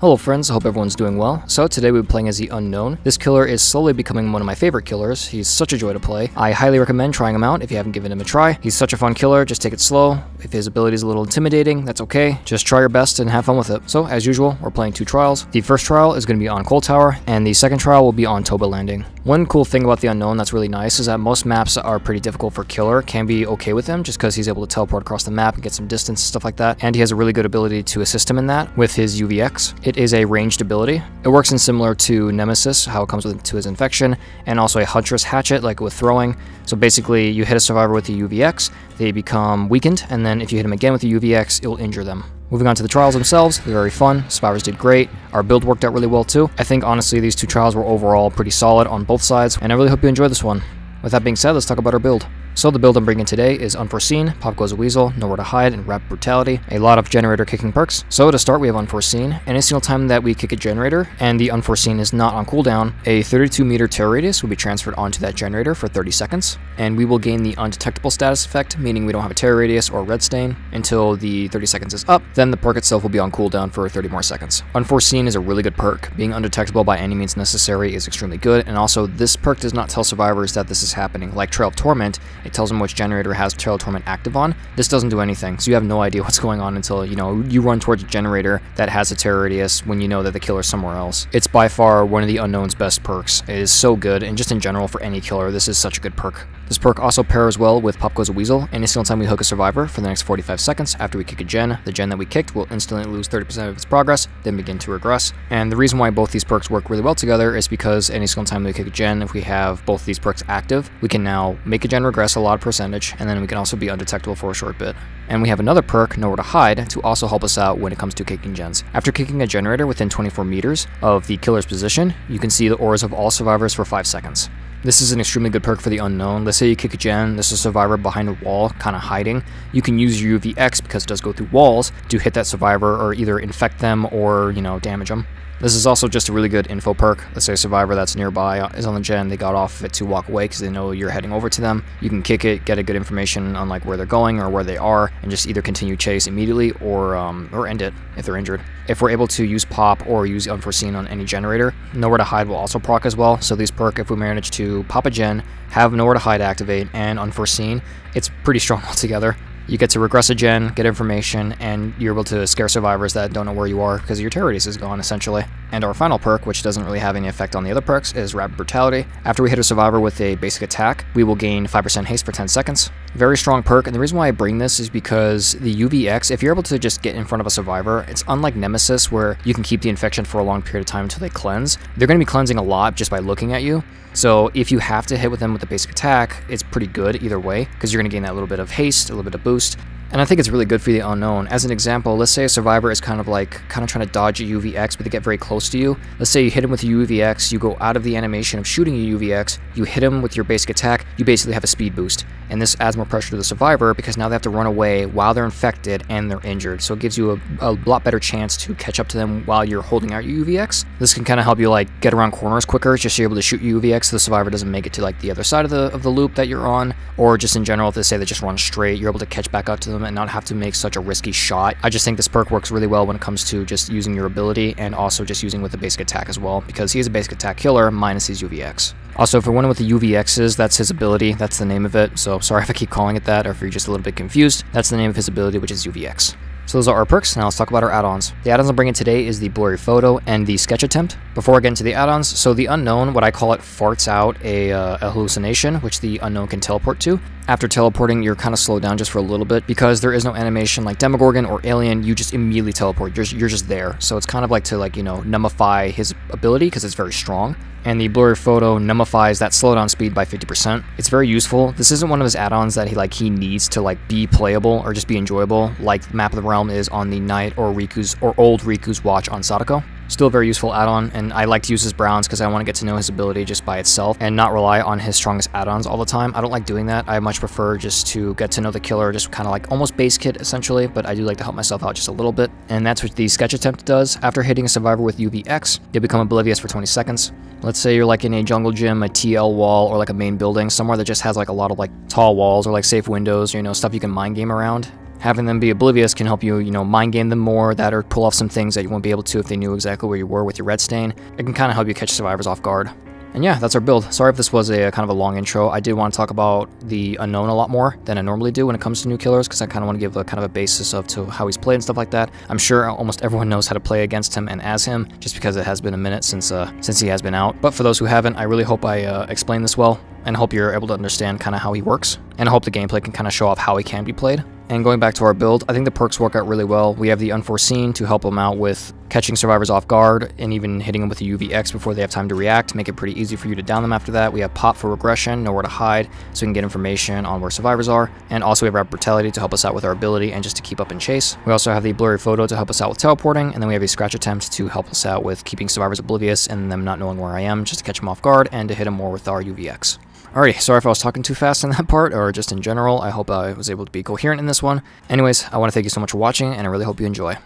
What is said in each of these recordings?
Hello friends, I hope everyone's doing well. So today we'll be playing as the Unknown. This killer is slowly becoming one of my favorite killers. He's such a joy to play. I highly recommend trying him out if you haven't given him a try. He's such a fun killer, just take it slow. If his ability is a little intimidating, that's okay. Just try your best and have fun with it. So as usual, we're playing two trials. The first trial is going to be on Coal Tower, and the second trial will be on Toba Landing. One cool thing about the Unknown that's really nice is that most maps are pretty difficult for killer can be okay with him just because he's able to teleport across the map and get some distance and stuff like that. And he has a really good ability to assist him in that with his UVX. It is a ranged ability. It works in similar to Nemesis, how it comes with to his infection, and also a Huntress Hatchet, like with throwing. So basically, you hit a survivor with the UVX, they become weakened, and then if you hit them again with the UVX, it'll injure them. Moving on to the trials themselves, they're very fun. Survivors did great. Our build worked out really well too. I think honestly these two trials were overall pretty solid on both sides, and I really hope you enjoy this one. With that being said, let's talk about our build. So the build I'm bringing today is Unforeseen, Pop Goes a Weasel, Nowhere to Hide, and Rapid Brutality, a lot of generator kicking perks. So to start we have Unforeseen, any single time that we kick a generator, and the Unforeseen is not on cooldown, a 32 meter terror radius will be transferred onto that generator for 30 seconds, and we will gain the Undetectable status effect, meaning we don't have a terror radius or red stain until the 30 seconds is up, then the perk itself will be on cooldown for 30 more seconds. Unforeseen is a really good perk. Being undetectable by any means necessary is extremely good, and also this perk does not tell survivors that this is happening. Like Trail of Torment, it tells them which generator has of Torment active on. This doesn't do anything, so you have no idea what's going on until, you know, you run towards a generator that has a terror radius when you know that the killer's somewhere else. It's by far one of the Unknown's best perks. It is so good, and just in general for any killer, this is such a good perk. This perk also pairs well with Pop Goes a Weasel. Any single time we hook a survivor for the next 45 seconds after we kick a gen, the gen that we kicked will instantly lose 30% of its progress, then begin to regress. And the reason why both these perks work really well together is because any single time we kick a gen, if we have both these perks active, we can now make a gen regress a lot of percentage, and then we can also be undetectable for a short bit. And we have another perk, Nowhere to Hide, to also help us out when it comes to kicking gens. After kicking a generator within 24 meters of the killer's position, you can see the auras of all survivors for 5 seconds. This is an extremely good perk for the unknown. Let's say you kick a gen, this is a survivor behind a wall, kind of hiding. You can use your UVX because it does go through walls to hit that survivor or either infect them or, you know, damage them. This is also just a really good info perk. Let's say a survivor that's nearby is on the gen, they got off of it to walk away because they know you're heading over to them. You can kick it, get a good information on like where they're going or where they are, and just either continue chase immediately or um, or end it if they're injured. If we're able to use pop or use unforeseen on any generator, nowhere to hide will also proc as well. So these perk, if we manage to pop a gen, have nowhere to hide activate, and unforeseen, it's pretty strong altogether you get to regress a gen, get information, and you're able to scare survivors that don't know where you are because your terror is gone, essentially. And our final perk, which doesn't really have any effect on the other perks, is Rapid Brutality. After we hit a survivor with a basic attack, we will gain 5% haste for 10 seconds. Very strong perk, and the reason why I bring this is because the UVX, if you're able to just get in front of a survivor, it's unlike Nemesis where you can keep the infection for a long period of time until they cleanse. They're going to be cleansing a lot just by looking at you. So if you have to hit with them with a basic attack, it's pretty good either way, because you're going to gain that little bit of haste, a little bit of boost, and I think it's really good for the unknown. As an example, let's say a survivor is kind of like, kind of trying to dodge a UVX, but they get very close to you. Let's say you hit him with a UVX, you go out of the animation of shooting a UVX, you hit him with your basic attack, you basically have a speed boost. And this adds more pressure to the survivor because now they have to run away while they're infected and they're injured. So it gives you a, a lot better chance to catch up to them while you're holding out your UVX. This can kind of help you like get around corners quicker, just so you're able to shoot UVX so the survivor doesn't make it to like the other side of the, of the loop that you're on. Or just in general, if they say they just run straight, you're able to catch back up to them and not have to make such a risky shot. I just think this perk works really well when it comes to just using your ability and also just using with the basic attack as well, because he is a basic attack killer minus his UVX. Also, for one with the UVXs, that's his ability, that's the name of it, so sorry if I keep calling it that or if you're just a little bit confused, that's the name of his ability, which is UVX. So those are our perks, now let's talk about our add-ons. The add-ons I'm bringing today is the Blurry Photo and the Sketch Attempt. Before I get into the add-ons, so the Unknown, what I call it, farts out a, uh, a hallucination, which the Unknown can teleport to. After teleporting, you're kind of slowed down just for a little bit because there is no animation like Demogorgon or Alien, you just immediately teleport, you're, you're just there. So it's kind of like to like, you know, numbify his ability because it's very strong and the blurry photo nullifies that slowdown speed by 50%. It's very useful. This isn't one of his add-ons that he like he needs to like be playable or just be enjoyable like Map of the Realm is on the Knight or Reiko's or old Reiko's watch on Sadako. Still a very useful add-on, and I like to use his Browns because I want to get to know his ability just by itself and not rely on his strongest add-ons all the time. I don't like doing that. I much prefer just to get to know the killer, just kind of like almost base kit essentially, but I do like to help myself out just a little bit. And that's what the sketch attempt does. After hitting a survivor with UVX, you'll become oblivious for 20 seconds. Let's say you're like in a jungle gym, a TL wall, or like a main building, somewhere that just has like a lot of like tall walls or like safe windows, you know, stuff you can mind game around Having them be oblivious can help you, you know, mind game them more, that or pull off some things that you won't be able to if they knew exactly where you were with your red stain. It can kind of help you catch survivors off guard. And yeah, that's our build. Sorry if this was a, kind of a long intro. I did want to talk about the unknown a lot more than I normally do when it comes to new killers, because I kind of want to give a kind of a basis of to how he's played and stuff like that. I'm sure almost everyone knows how to play against him and as him, just because it has been a minute since uh, since he has been out. But for those who haven't, I really hope I uh, explain this well, and hope you're able to understand kind of how he works, and I hope the gameplay can kind of show off how he can be played. And going back to our build, I think the perks work out really well. We have the Unforeseen to help them out with catching survivors off guard and even hitting them with a UVX before they have time to react, make it pretty easy for you to down them after that. We have Pop for regression, nowhere to hide, so we can get information on where survivors are. And also we have Rapid Brutality to help us out with our ability and just to keep up and chase. We also have the Blurry Photo to help us out with teleporting, and then we have a Scratch Attempt to help us out with keeping survivors oblivious and them not knowing where I am, just to catch them off guard and to hit them more with our UVX. Alrighty, sorry if I was talking too fast in that part, or just in general. I hope I was able to be coherent in this one. Anyways, I want to thank you so much for watching, and I really hope you enjoy.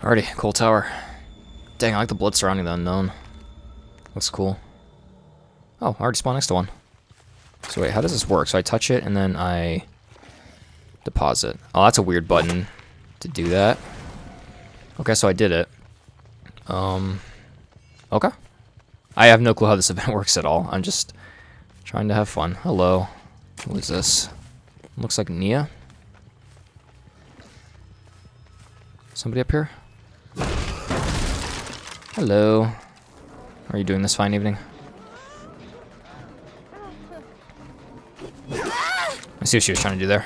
Alrighty, Coal Tower. Dang, I like the blood surrounding the unknown. Looks cool. Oh, I already spawned next to one. So wait, how does this work? So I touch it, and then I deposit. Oh, that's a weird button to do that. Okay, so I did it. Um, okay. I have no clue how this event works at all. I'm just trying to have fun. Hello. Who is this? Looks like Nea. Somebody up here? Hello. Are you doing this fine evening? I see what she was trying to do there.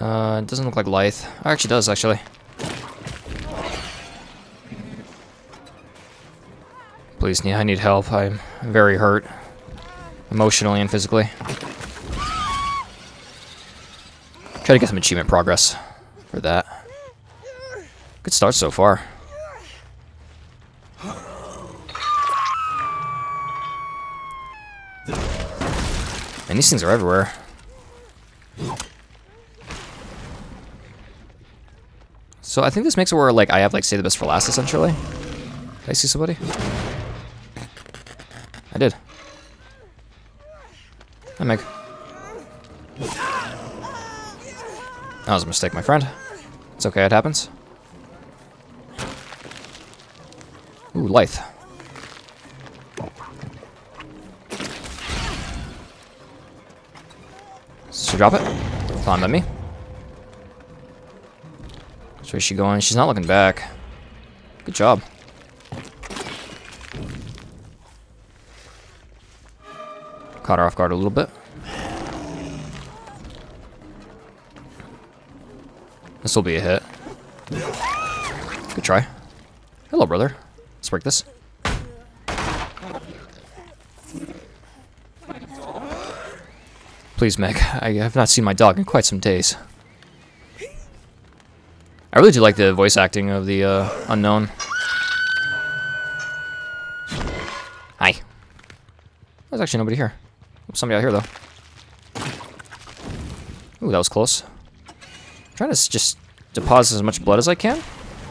Uh, it doesn't look like Lithe. Oh, actually does, actually. Please, I need help. I'm very hurt. Emotionally and physically. Try to get some achievement progress for that. Good start so far. And these things are everywhere. So I think this makes it where like I have like say the best for last essentially. Did I see somebody? I did. Hi, Meg. That was a mistake, my friend. It's okay, it happens. Ooh, Lithe. So drop it. Climb at me. So where's she going? She's not looking back. Good job. Caught her off guard a little bit. This will be a hit. Good try. Hello, brother. Let's break this. Please, Meg. I have not seen my dog in quite some days. I really do like the voice acting of the uh, unknown. Hi. There's actually nobody here. Somebody out here, though. Ooh, that was close. I'm trying to just deposit as much blood as I can.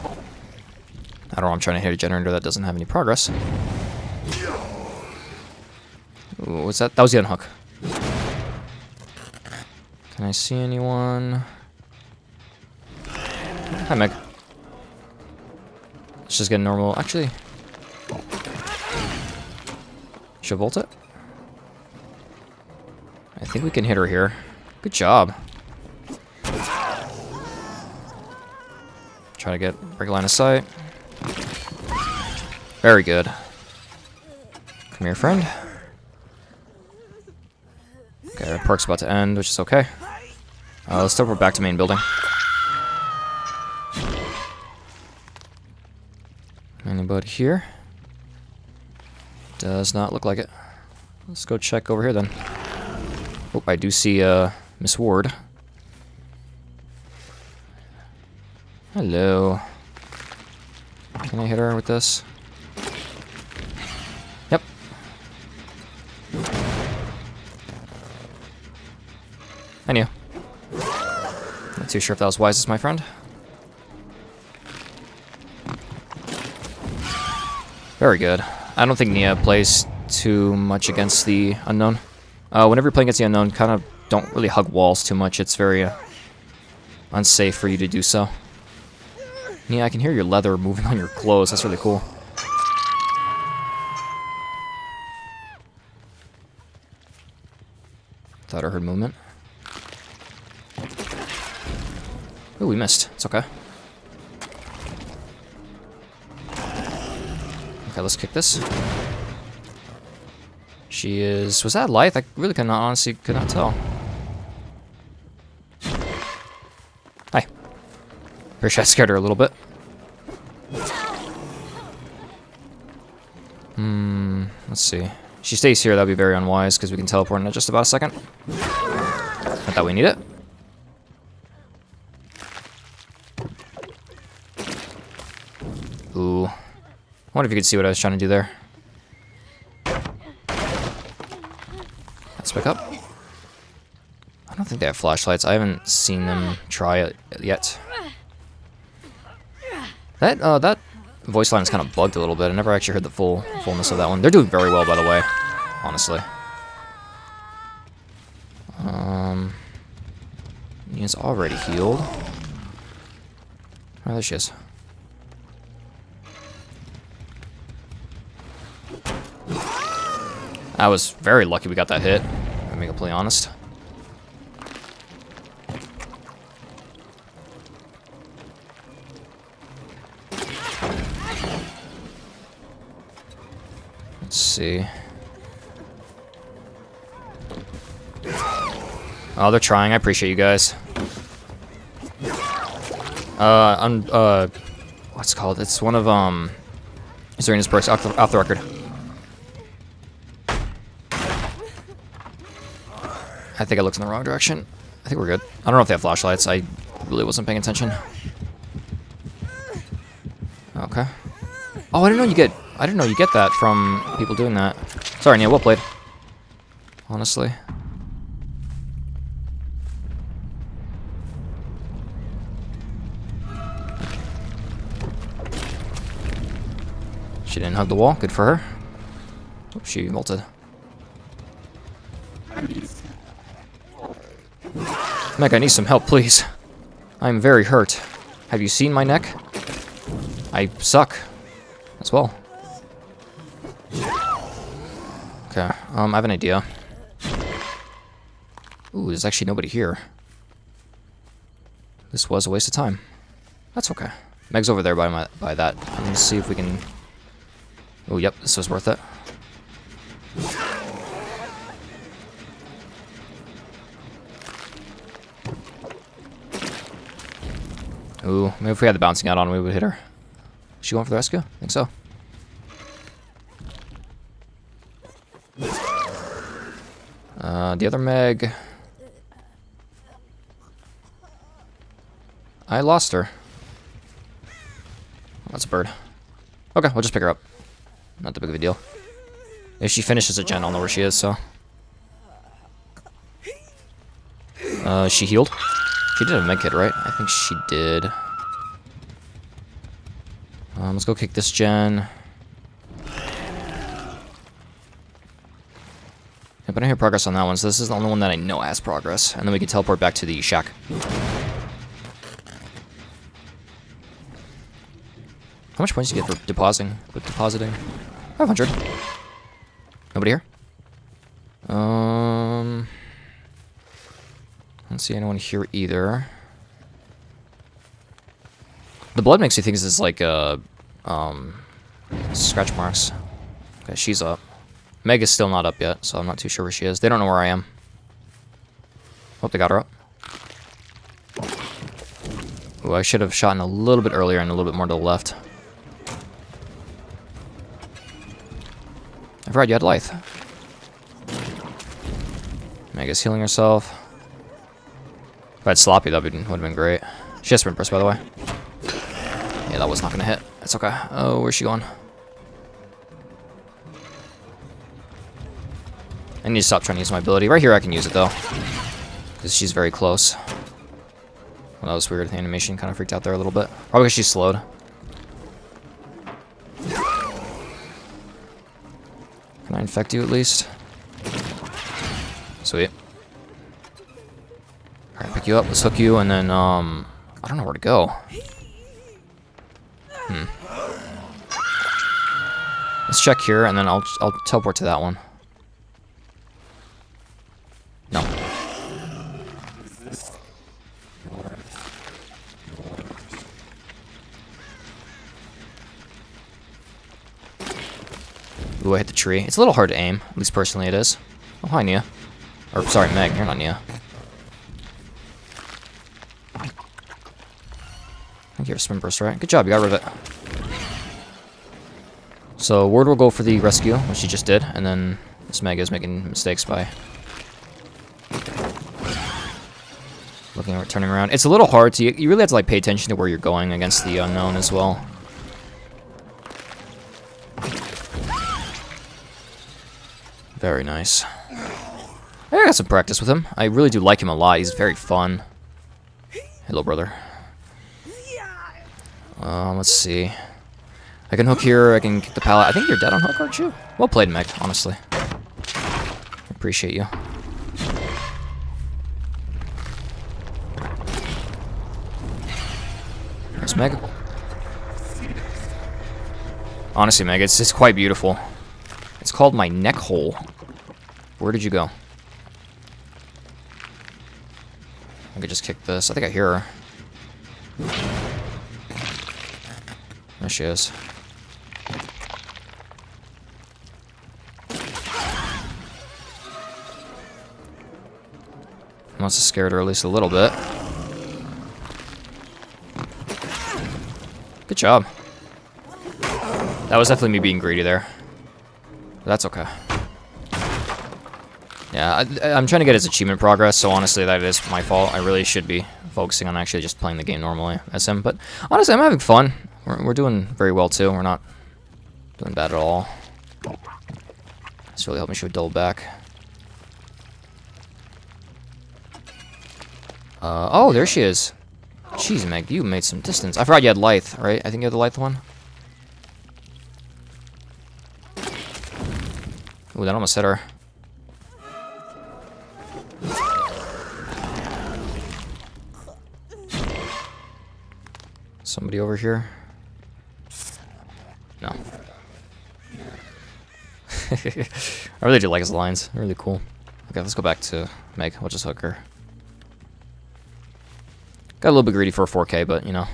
I don't know, I'm trying to hit a generator that doesn't have any progress. Ooh, what's that? That was the unhook. Can I see anyone? Hi, Meg. Let's just get normal. Actually, should bolt it. I think we can hit her here. Good job. Try to get break line of sight. Very good. Come here, friend. Okay, perk's about to end, which is okay. Uh, let's teleport back to main building. Anybody here? Does not look like it. Let's go check over here then. Oh, I do see uh, Miss Ward. Hello. Can I hit her with this? Yep. I knew. Not too sure if that was wisest, my friend. Very good. I don't think Nea plays too much against the unknown. Uh, whenever you're playing against the unknown, kind of don't really hug walls too much. It's very uh, unsafe for you to do so. Yeah, I can hear your leather moving on your clothes. That's really cool. Thought I heard movement. Ooh, we missed. It's okay. Okay, let's kick this. She is... Was that life? I really could not, honestly, could not tell. Hi. Pretty sure I scared her a little bit. Hmm, let's see. She stays here, that'd be very unwise, because we can teleport in just about a second. Not that we need it. Ooh. I wonder if you could see what I was trying to do there. Let's up. I don't think they have flashlights. I haven't seen them try it yet. That uh, that voice line is kind of bugged a little bit. I never actually heard the full fullness of that one. They're doing very well, by the way. Honestly. Um, Nea's already healed. Oh, there she is. I was very lucky we got that hit, to be completely honest. Let's see. Oh, they're trying. I appreciate you guys. Uh, I'm, uh, what's it called? It's one of, um, Zarina's perks off the, off the record. Think I looked in the wrong direction. I think we're good. I don't know if they have flashlights. I really wasn't paying attention. Okay. Oh, I didn't know you get... I didn't know you get that from people doing that. Sorry, Nea, well played. Honestly. She didn't hug the wall. Good for her. Oops, she molted. Meg, I need some help, please. I'm very hurt. Have you seen my neck? I suck. As well. Okay, um, I have an idea. Ooh, there's actually nobody here. This was a waste of time. That's okay. Meg's over there by my by that. Let's see if we can... Oh, yep, this was worth it. Ooh, maybe if we had the bouncing out on, we would hit her. She going for the rescue? I think so. Uh, the other Meg... I lost her. that's a bird. Okay, we'll just pick her up. Not that big of a deal. If she finishes a gen, I'll know where she is, so... Uh, she healed? She did a med kit, right? I think she did. Um, let's go kick this gen. Yeah, but I hear progress on that one, so this is the only one that I know has progress. And then we can teleport back to the shack. How much points do you get for depositing? With depositing? 500. Nobody here? Um... Don't see anyone here either. The blood makes me think this is like, uh, um, scratch marks. Okay, she's up. Meg is still not up yet, so I'm not too sure where she is. They don't know where I am. Hope they got her up. Ooh, I should have shot in a little bit earlier and a little bit more to the left. I forgot you had Lithe. Mega's healing herself. I had Sloppy, that would have been great. She has Sprint Burst, by the way. Yeah, that was not going to hit. That's okay. Oh, where's she going? I need to stop trying to use my ability. Right here I can use it, though. Because she's very close. Well, that was weird. The animation kind of freaked out there a little bit. Probably because she's slowed. Can I infect you at least? Sweet. You up, let's hook you, and then, um, I don't know where to go. Hmm. Let's check here, and then I'll, I'll teleport to that one. No. Ooh, I hit the tree. It's a little hard to aim. At least personally it is. Oh, hi, Nea. Or, sorry, Meg. You're not Nea. You're Sprint Burst, right? Good job, you got rid of it. So, Ward will go for the rescue, which he just did, and then this Meg is making mistakes by looking at turning around. It's a little hard to, you really have to like pay attention to where you're going against the unknown as well. Very nice. I got some practice with him. I really do like him a lot. He's very fun. Hello, brother. Um, let's see. I can hook here. I can kick the pallet. I think you're dead on hook, aren't you? Well played, Meg, honestly. Appreciate you. There's Meg. Honestly, Meg, it's, it's quite beautiful. It's called my neck hole. Where did you go? I could just kick this. I think I hear her. There. Must have scared her at least a little bit. Good job. That was definitely me being greedy there. But that's okay. Yeah, I, am trying to get his achievement progress, so honestly that is my fault. I really should be focusing on actually just playing the game normally as him. But honestly, I'm having fun. We're, we're doing very well too. We're not doing bad at all. This really helped me shoot double back. Uh, oh, there she is. Jeez, Meg, you made some distance. I forgot you had Lithe, right? I think you had the Lithe one. Ooh, that almost hit her. Somebody over here? I really do like his lines. They're really cool. Okay, let's go back to Meg. We'll just hook her. Got a little bit greedy for a 4K, but, you know,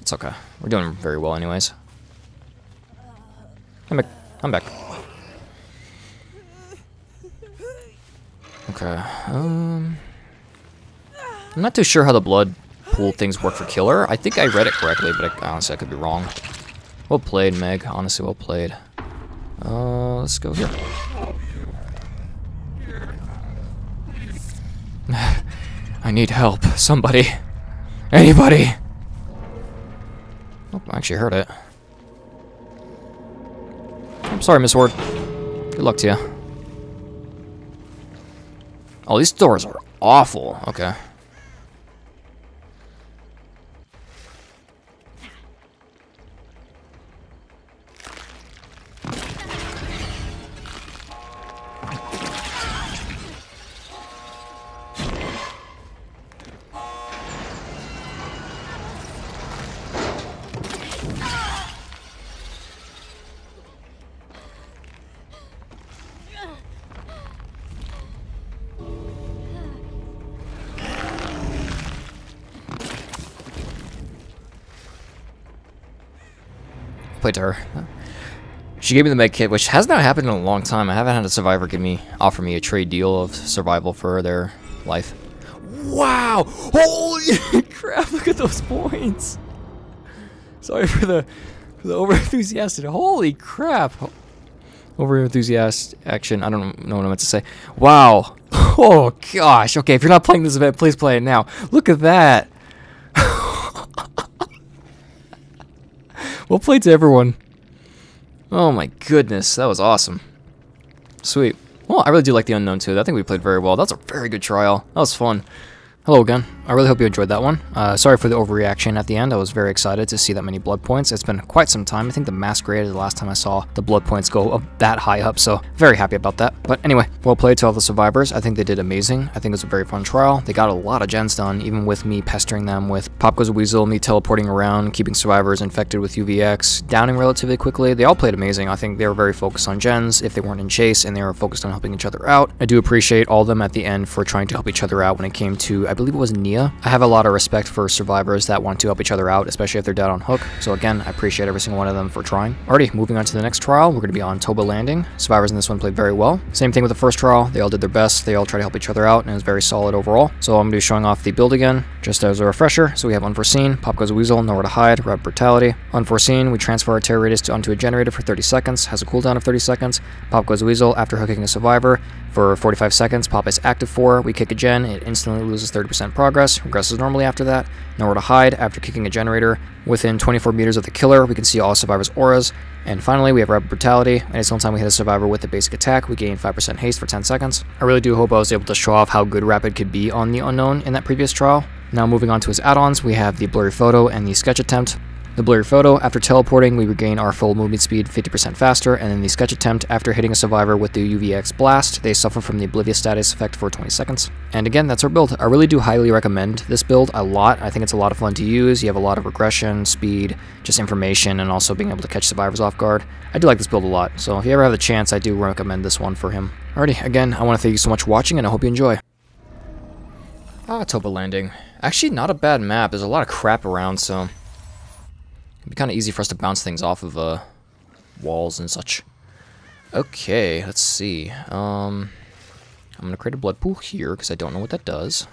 it's okay. We're doing very well anyways. I'm back. I'm back. Okay. Um, I'm not too sure how the blood pool things work for killer. I think I read it correctly, but I, honestly, I could be wrong. Well played, Meg. Honestly, well played. Uh, let's go here. I need help. Somebody. Anybody! Oh, I actually heard it. I'm sorry, Miss Ward. Good luck to you. Oh, these doors are awful. Okay. She gave me the med kit, which has not happened in a long time. I haven't had a survivor give me offer me a trade deal of survival for their life. Wow! Holy crap! Look at those points. Sorry for the for the over enthusiastic. Holy crap! Over enthusiastic action. I don't know what I meant to say. Wow! Oh gosh. Okay, if you're not playing this event, please play it now. Look at that. Well played to everyone. Oh my goodness, that was awesome. Sweet. Well, I really do like the Unknown too. I think we played very well. That's a very good trial. That was fun. Hello again. I really hope you enjoyed that one. Uh, sorry for the overreaction at the end. I was very excited to see that many blood points. It's been quite some time. I think the masquerade is the last time I saw the blood points go up that high up, so very happy about that. But anyway, well played to all the survivors. I think they did amazing. I think it was a very fun trial. They got a lot of gens done, even with me pestering them with Pop Goes a Weasel, me teleporting around, keeping survivors infected with UVX, downing relatively quickly. They all played amazing. I think they were very focused on gens if they weren't in chase, and they were focused on helping each other out. I do appreciate all of them at the end for trying to help each other out when it came to, I believe it was Nea. I have a lot of respect for survivors that want to help each other out, especially if they're dead on hook. So again, I appreciate every single one of them for trying. Alrighty, moving on to the next trial, we're going to be on Toba Landing. Survivors in this one played very well. Same thing with the first trial, they all did their best, they all tried to help each other out, and it was very solid overall. So I'm going to be showing off the build again, just as a refresher. So we have Unforeseen, Pop Goes Weasel, Nowhere to Hide, Red Brutality. Unforeseen, we transfer our terror radius to, onto a generator for 30 seconds, has a cooldown of 30 seconds. Pop Goes Weasel, after hooking a survivor, for 45 seconds, Pop is active for, we kick a gen, it instantly loses 30% progress, regresses normally after that. Nowhere to hide, after kicking a generator, within 24 meters of the killer, we can see all survivors' auras. And finally, we have Rapid Brutality. Any single time we hit a survivor with a basic attack, we gain 5% haste for 10 seconds. I really do hope I was able to show off how good Rapid could be on the Unknown in that previous trial. Now moving on to his add-ons, we have the Blurry Photo and the Sketch Attempt. The blurry photo, after teleporting, we regain our full movement speed 50% faster, and in the sketch attempt, after hitting a survivor with the UVX blast, they suffer from the oblivious status effect for 20 seconds. And again, that's our build. I really do highly recommend this build a lot. I think it's a lot of fun to use. You have a lot of regression, speed, just information, and also being able to catch survivors off guard. I do like this build a lot, so if you ever have the chance, I do recommend this one for him. Alrighty, again, I want to thank you so much for watching, and I hope you enjoy. Ah, Toba Landing. Actually, not a bad map. There's a lot of crap around, so... It'd be kind of easy for us to bounce things off of uh, walls and such. Okay, let's see. Um, I'm going to create a blood pool here because I don't know what that does.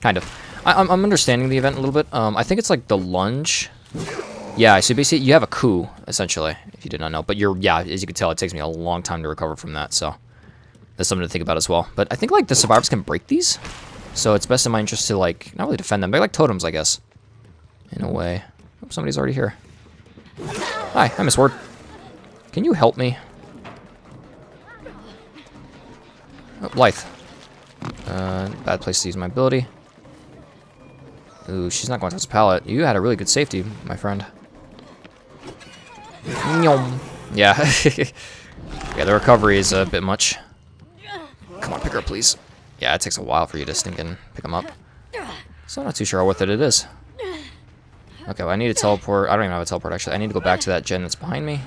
Kind of. I, am understanding the event a little bit. Um, I think it's like the lunge. Yeah, so basically you have a coup, essentially, if you did not know. But you're, yeah, as you can tell, it takes me a long time to recover from that, so that's something to think about as well. But I think, like, the survivors can break these. So it's best in my interest to, like, not really defend them, but like totems, I guess. In a way. Oh, somebody's already here. Hi, I'm Miss Ward. Can you help me? Oh, Blythe. Uh, bad place to use my ability. Ooh, she's not going to touch the pallet. You had a really good safety, my friend. Yeah. yeah, the recovery is a bit much. Come on, pick her up, please. Yeah, it takes a while for you to stink and pick them up. So I'm not too sure how worth it it is. Okay, well, I need to teleport. I don't even have a teleport, actually. I need to go back to that gen that's behind me.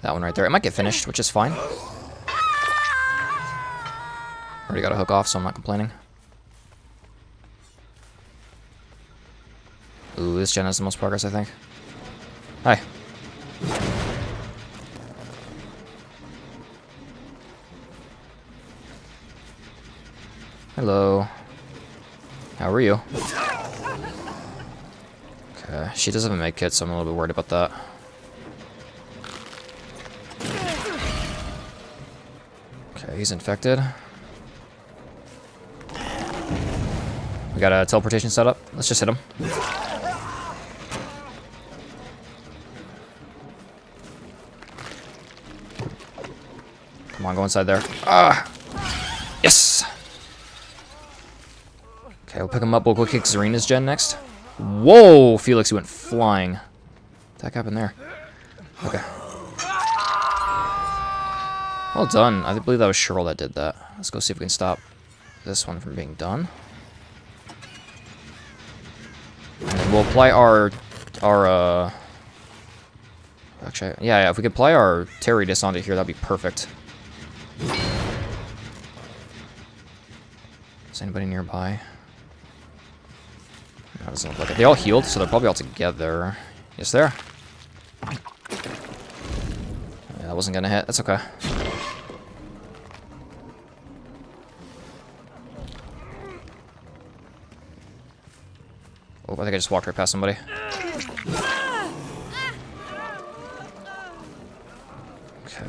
That one right there. It might get finished, which is fine. Already got a hook off, so I'm not complaining. Ooh, this gen has the most progress, I think. Hi. Hello. How are you? Okay, she doesn't have a med kit, so I'm a little bit worried about that. Okay, he's infected. We got a teleportation set up. Let's just hit him. Come on, go inside there. Ah! Yes! Okay, we'll pick him up. We'll go kick Zarina's gen next. Whoa, Felix, you went flying. What the heck happened there? Okay. Well done. I believe that was Cheryl that did that. Let's go see if we can stop this one from being done. And we'll apply our, our, uh... Actually, yeah, yeah, if we could apply our terror radius onto here, that'd be perfect. Is anybody nearby? Look like. They all healed, so they're probably all together. Yes, there. Yeah, that wasn't gonna hit. That's okay. Oh, I think I just walked right past somebody. Okay.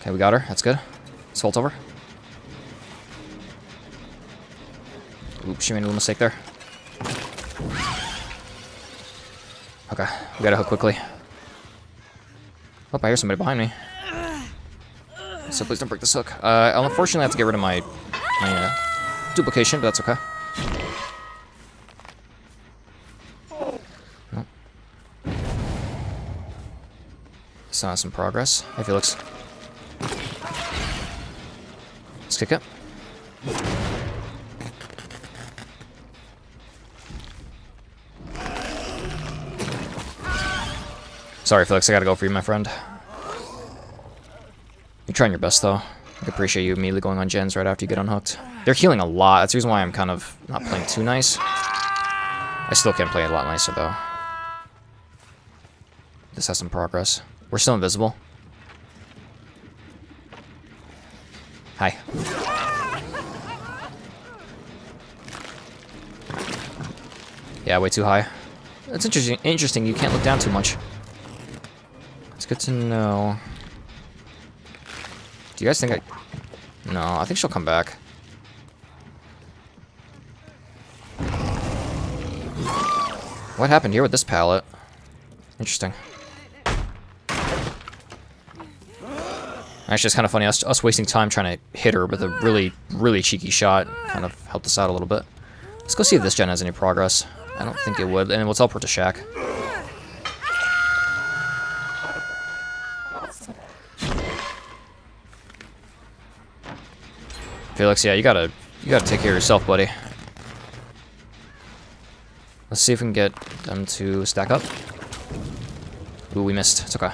Okay, we got her. That's good. Let's over. Oops, she made a little mistake there. Okay, we gotta hook quickly. Oh, I hear somebody behind me. so please don't break this hook. Uh, I'll unfortunately have to get rid of my, my uh, duplication, but that's okay. Nope. Saw some progress. Hey, Felix. Let's kick it. Sorry, Felix, I gotta go for you, my friend. You're trying your best, though. I appreciate you immediately going on gens right after you get unhooked. They're healing a lot. That's the reason why I'm kind of not playing too nice. I still can play a lot nicer, though. This has some progress. We're still invisible. Hi. Yeah, way too high. That's interesting. Interesting. You can't look down too much. Good to know. Do you guys think I... No, I think she'll come back. What happened here with this pallet? Interesting. Actually, it's kind of funny. Us, us wasting time trying to hit her with a really, really cheeky shot kind of helped us out a little bit. Let's go see if this gen has any progress. I don't think it would, and we'll teleport to Shack. Felix, yeah, you gotta, you gotta take care of yourself, buddy. Let's see if we can get them to stack up. Ooh, we missed. It's okay.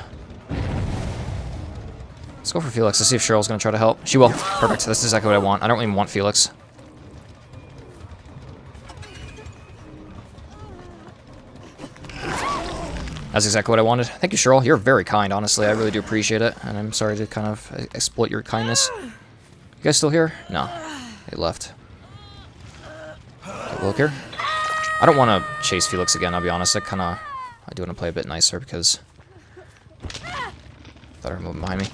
Let's go for Felix. Let's see if Cheryl's gonna try to help. She will. Perfect. That's exactly what I want. I don't even want Felix. That's exactly what I wanted. Thank you, Cheryl. You're very kind, honestly. I really do appreciate it. And I'm sorry to kind of exploit your kindness. You guys still here? No. They left. Look here. I don't want to chase Felix again, I'll be honest. I kind of... I do want to play a bit nicer because... Thought I moving behind me.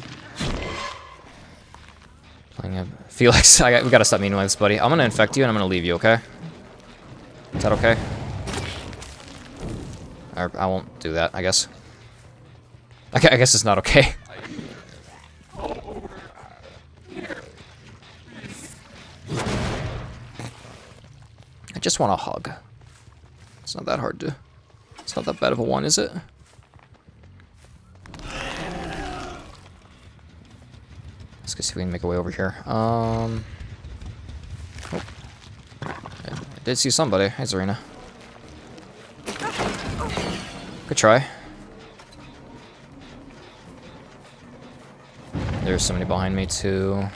Playing a... Felix, I got, we gotta stop meeting like this, buddy. I'm gonna infect you and I'm gonna leave you, okay? Is that okay? Or I won't do that, I guess. I guess it's not okay. just want a hug. It's not that hard to... It's not that bad of a one, is it? Let's go see if we can make our way over here. Um... Oh. I did see somebody. Hey, Zarina. Good try. There's somebody behind me too.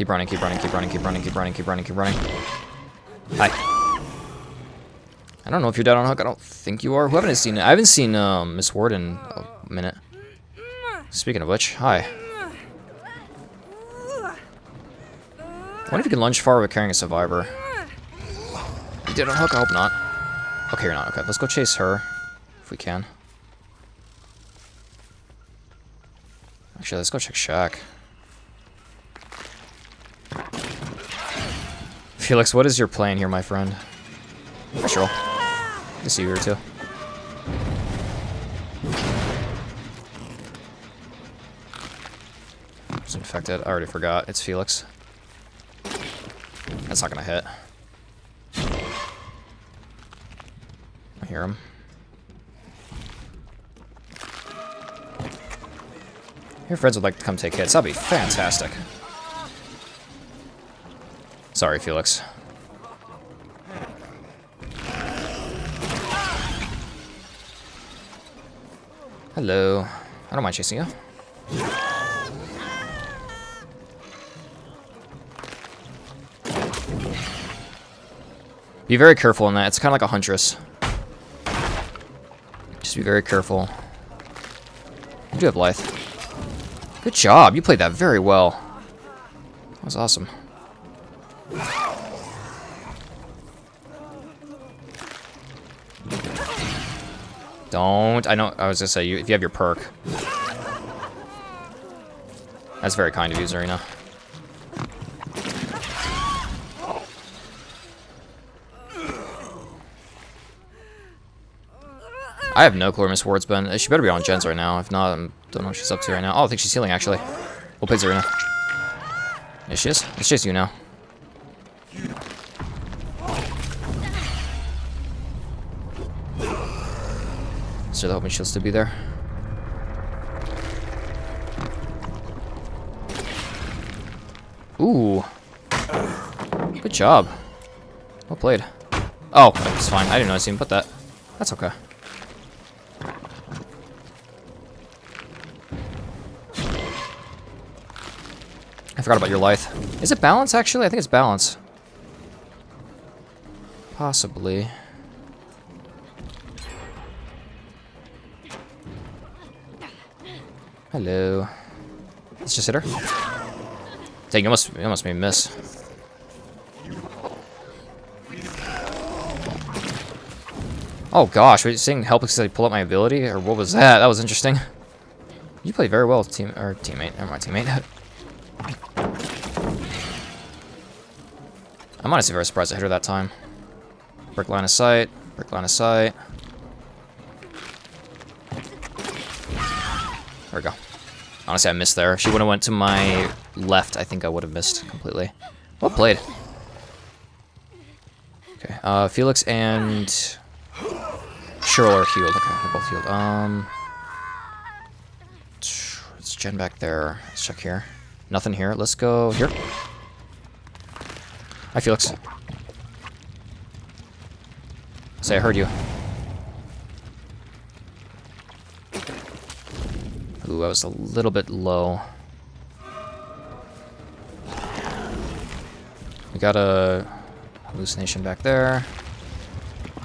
Keep running, keep running, keep running, keep running, keep running, keep running, keep running. Hi. I don't know if you're dead on hook. I don't think you are. Who haven't seen it? I haven't seen um, Miss Ward in a minute. Speaking of which, hi. I wonder if you can lunge far with carrying a survivor. You did on hook? I hope not. Okay, you're not. Okay, let's go chase her. If we can. Actually, let's go check Shack. Felix, what is your plan here, my friend? Sure. I see you here, too. It's infected. I already forgot. It's Felix. That's not gonna hit. I hear him. Your friends would like to come take hits. That'd be fantastic. Sorry, Felix. Hello. I don't mind chasing you. Be very careful in that. It's kind of like a huntress. Just be very careful. You do have Lithe. Good job. You played that very well. That was awesome. Don't. I know. I was gonna say you if you have your perk. That's very kind of you, Zarina. I have no clue where Miss Ward's been. She better be on gens right now. If not, I don't know what she's up to right now. Oh, I think she's healing, actually. We'll play Zarina. There she is. It's just you now. They're hoping she'll still be there. Ooh. Good job. Well played. Oh, it's fine. I didn't know I even put that. That's okay. I forgot about your life. Is it balance, actually? I think it's balance. Possibly. Hello. Let's just hit her. Dang, you almost, you almost made me miss. Oh gosh, were you saying help because I pull up my ability? Or what was that? That was interesting. You play very well, team or teammate. Never mind, teammate. I'm honestly very surprised I hit her that time. Brick line of sight. Brick line of sight. There we go. Honestly, I missed there. She would have went to my left, I think I would have missed completely. Well played. Okay, uh, Felix and Cheryl are healed. Okay, they're both healed. Um, it's Jen back there. Let's check here. Nothing here. Let's go here. Hi, Felix. Say, I heard you. Ooh, I was a little bit low. We got a hallucination back there.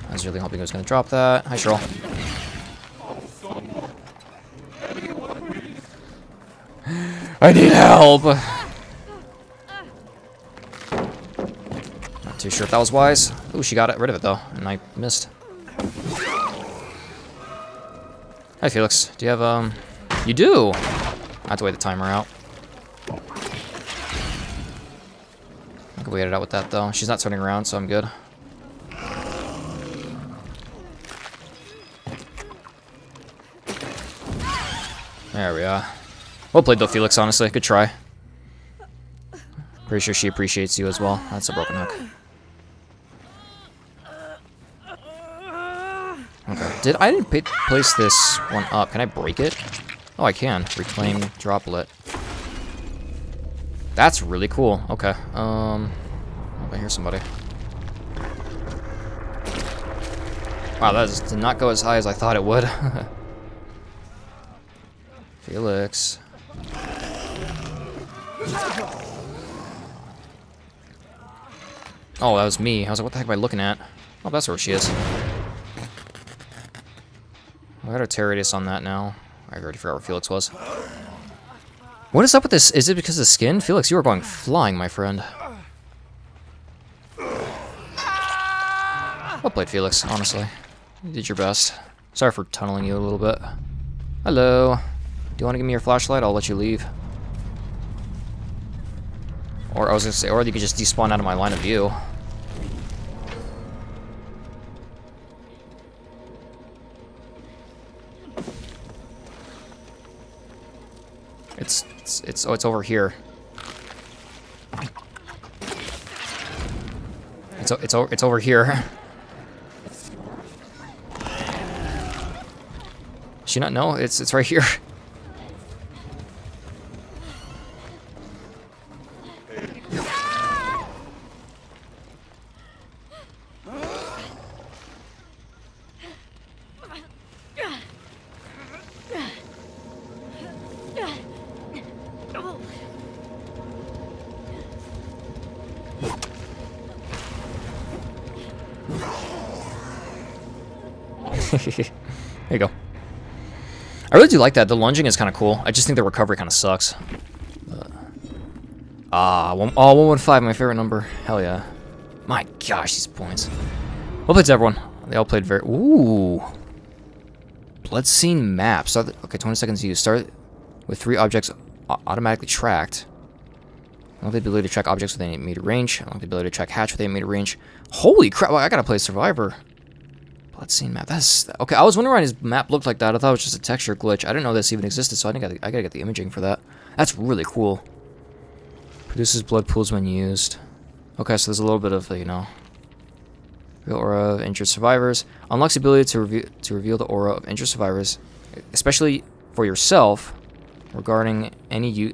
I was really hoping it was going to drop that. Hi, Cheryl. I need help! Not too sure if that was wise. Ooh, she got it, rid of it though, and I missed. Hi, Felix. Do you have, um... You do! I have to wait the timer out. I can wait it out with that, though. She's not turning around, so I'm good. There we are. Well played, though, Felix, honestly. Good try. Pretty sure she appreciates you as well. That's a broken hook. Okay. Did I didn't place this one up? Can I break it? Oh, I can. Reclaim droplet. That's really cool. Okay. Um, oh, I hear somebody. Wow, that did not go as high as I thought it would. Felix. Oh, that was me. I was like, what the heck am I looking at? Oh, that's where she is. I got a Terror Radius on that now. I already forgot where Felix was. What is up with this? Is it because of the skin? Felix, you are going flying, my friend. Well played, Felix, honestly. You did your best. Sorry for tunneling you a little bit. Hello. Do you want to give me your flashlight? I'll let you leave. Or I was gonna say, or you could just despawn out of my line of view. It's, it's, it's, oh, it's over here. It's, it's, it's over here. she not know? It's, it's right here. there you go. I really do like that. The lunging is kind of cool. I just think the recovery kind of sucks. Uh, ah, one, oh, 115, my favorite number. Hell yeah. My gosh, these points. Well played to everyone. They all played very... Ooh. Blood scene map. Start the, okay, 20 seconds used. Start with three objects automatically tracked. Unlock the ability to track objects within 8 meter range. Unlock the ability to track hatch within 8 meter range. Holy crap, I gotta play Survivor. Blood scene map. That's okay. I was wondering why his map looked like that. I thought it was just a texture glitch. I didn't know this even existed, so I think I, gotta get the imaging for that. That's really cool. Produces blood pools when used. Okay, so there's a little bit of, you know, aura of injured survivors. Unlocks the ability to, reveal to reveal the aura of injured survivors, especially for yourself, regarding any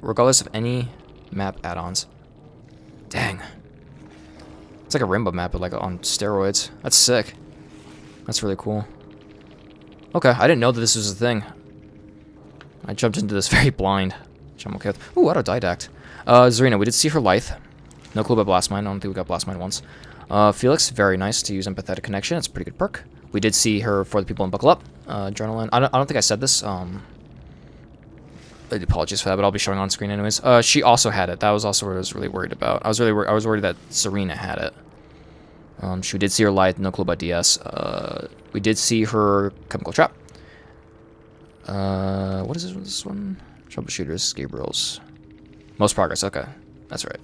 regardless of any map add-ons. Dang. It's like a Rimba map, but like on steroids. That's sick. That's really cool. Okay, I didn't know that this was a thing. I jumped into this very blind, which I'm okay with. Ooh, autodidact. Uh, Zarina, we did see her Lithe. No clue about Blast Mine. I don't think we got Blast Mine once. Uh, Felix, very nice to use Empathetic Connection. It's a pretty good perk. We did see her for the people in Buckle Up. Uh, Adrenaline. I don't, I don't think I said this. Um, apologies for that, but I'll be showing on screen anyways. Uh, she also had it. That was also what I was really worried about. I was really I was worried that Zarina had it. Um, she did see her light, No clue about DS. Uh, we did see her Chemical Trap. Uh, what is this, this one? Troubleshooters, Gabriel's. Most progress, okay. That's right.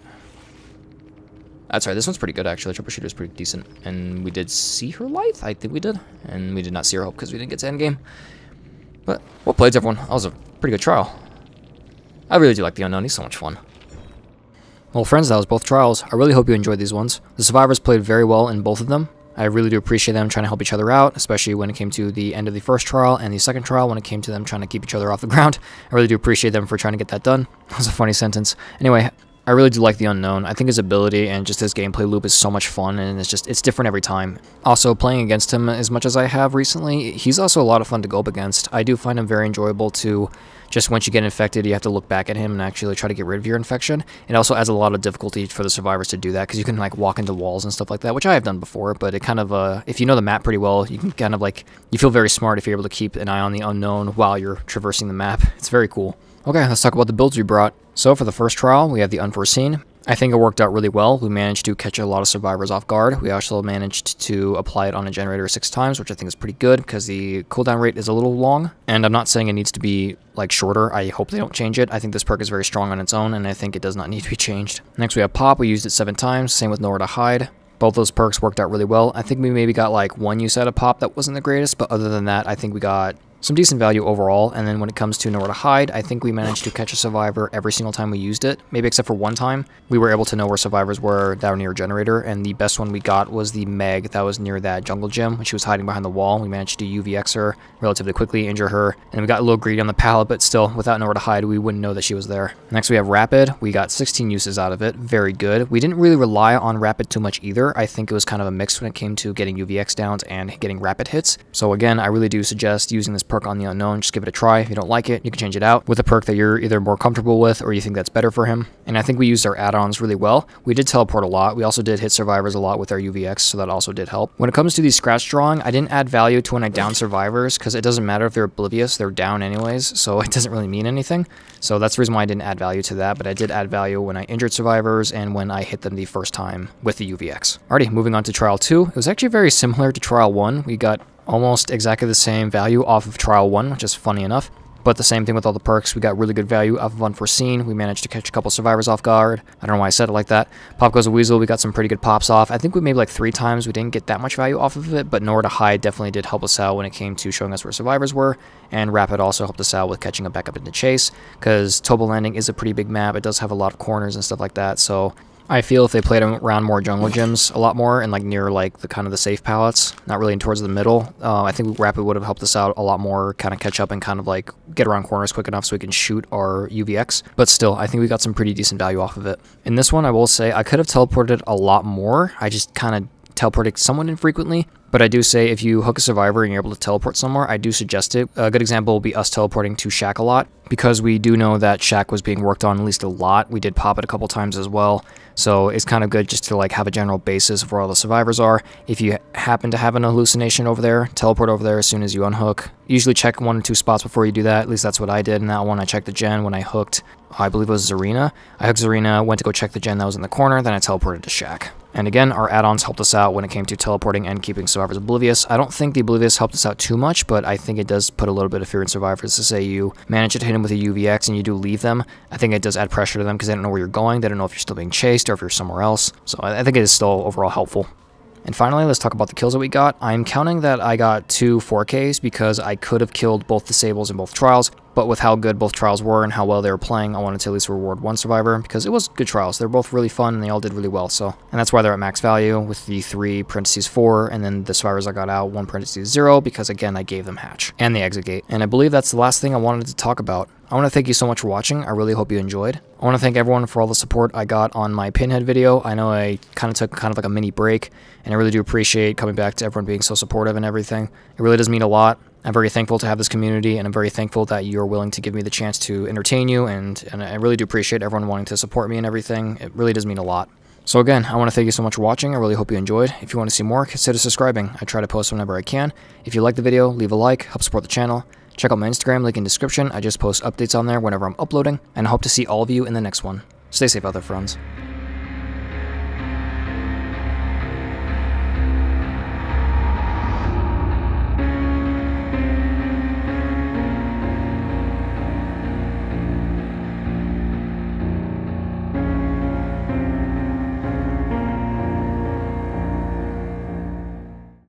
That's right, this one's pretty good actually. Troubleshooter's pretty decent. And we did see her Lithe? I think we did. And we did not see her hope because we didn't get to endgame. But, well played everyone. That was a pretty good trial. I really do like the Unknown, he's so much fun. Well friends, that was both trials. I really hope you enjoyed these ones. The survivors played very well in both of them. I really do appreciate them trying to help each other out, especially when it came to the end of the first trial and the second trial when it came to them trying to keep each other off the ground. I really do appreciate them for trying to get that done. That was a funny sentence. Anyway, I really do like the unknown. I think his ability and just his gameplay loop is so much fun and it's just it's different every time. Also playing against him as much as I have recently, he's also a lot of fun to go up against. I do find him very enjoyable to just once you get infected, you have to look back at him and actually try to get rid of your infection. It also adds a lot of difficulty for the survivors to do that because you can like walk into walls and stuff like that, which I have done before, but it kind of uh if you know the map pretty well, you can kind of like you feel very smart if you're able to keep an eye on the unknown while you're traversing the map. It's very cool. Okay, let's talk about the builds we brought. So for the first trial, we have the Unforeseen. I think it worked out really well. We managed to catch a lot of survivors off guard. We also managed to apply it on a generator six times, which I think is pretty good because the cooldown rate is a little long. And I'm not saying it needs to be like shorter. I hope they don't change it. I think this perk is very strong on its own, and I think it does not need to be changed. Next we have Pop. We used it seven times. Same with Nowhere to Hide. Both those perks worked out really well. I think we maybe got like one use out of Pop that wasn't the greatest, but other than that, I think we got some decent value overall, and then when it comes to nowhere to hide, I think we managed to catch a survivor every single time we used it, maybe except for one time. We were able to know where survivors were down near a generator, and the best one we got was the Meg that was near that jungle gym when she was hiding behind the wall. We managed to UVX her relatively quickly, injure her, and we got a little greedy on the pallet, but still, without nowhere to hide, we wouldn't know that she was there. Next we have Rapid. We got 16 uses out of it, very good. We didn't really rely on Rapid too much either. I think it was kind of a mix when it came to getting UVX downs and getting Rapid hits. So again, I really do suggest using this perk on the Unknown, just give it a try. If you don't like it, you can change it out with a perk that you're either more comfortable with or you think that's better for him. And I think we used our add-ons really well. We did teleport a lot. We also did hit survivors a lot with our UVX, so that also did help. When it comes to the scratch drawing, I didn't add value to when I down survivors because it doesn't matter if they're oblivious, they're down anyways, so it doesn't really mean anything. So that's the reason why I didn't add value to that, but I did add value when I injured survivors and when I hit them the first time with the UVX. Alrighty, moving on to Trial 2. It was actually very similar to Trial 1. We got almost exactly the same value off of Trial 1, which is funny enough. But the same thing with all the perks, we got really good value off of Unforeseen. We managed to catch a couple survivors off guard. I don't know why I said it like that. Pop goes a weasel, we got some pretty good pops off. I think we maybe like three times we didn't get that much value off of it, but Nowhere to Hide definitely did help us out when it came to showing us where survivors were. And Rapid also helped us out with catching a back up into Chase, because Toba Landing is a pretty big map. It does have a lot of corners and stuff like that, so I feel if they played around more jungle gyms a lot more and like near like the kind of the safe pallets, not really in towards the middle, uh, I think Rapid would have helped us out a lot more, kind of catch up and kind of like get around corners quick enough so we can shoot our UVX. But still, I think we got some pretty decent value off of it. In this one, I will say I could have teleported a lot more. I just kind of teleported someone infrequently. But I do say if you hook a survivor and you're able to teleport somewhere, I do suggest it. A good example will be us teleporting to Shack a lot, because we do know that Shack was being worked on at least a lot. We did pop it a couple times as well, so it's kind of good just to like have a general basis of where all the survivors are. If you happen to have an hallucination over there, teleport over there as soon as you unhook. Usually check one or two spots before you do that, at least that's what I did in that one. I checked the gen when I hooked, I believe it was Zarina. I hooked Zarina, went to go check the gen that was in the corner, then I teleported to Shack. And again, our add-ons helped us out when it came to teleporting and keeping survivors oblivious. I don't think the oblivious helped us out too much, but I think it does put a little bit of fear in survivors to say you manage to hit them with a UVX and you do leave them. I think it does add pressure to them because they don't know where you're going. They don't know if you're still being chased or if you're somewhere else. So I think it is still overall helpful. And finally, let's talk about the kills that we got. I'm counting that I got two 4Ks because I could have killed both disables in both trials, but with how good both trials were and how well they were playing, I wanted to at least reward one survivor because it was good trials. They're both really fun and they all did really well. So, and that's why they're at max value with the three parentheses four, and then the survivors I got out one parentheses zero because again I gave them hatch and the exit gate. And I believe that's the last thing I wanted to talk about. I want to thank you so much for watching. I really hope you enjoyed. I want to thank everyone for all the support I got on my Pinhead video. I know I kind of took kind of like a mini break, and I really do appreciate coming back to everyone being so supportive and everything. It really does mean a lot. I'm very thankful to have this community, and I'm very thankful that you're willing to give me the chance to entertain you, and, and I really do appreciate everyone wanting to support me and everything. It really does mean a lot. So again, I want to thank you so much for watching. I really hope you enjoyed. If you want to see more, consider subscribing. I try to post whenever I can. If you like the video, leave a like, help support the channel. Check out my Instagram, link in description. I just post updates on there whenever I'm uploading, and I hope to see all of you in the next one. Stay safe out there, friends.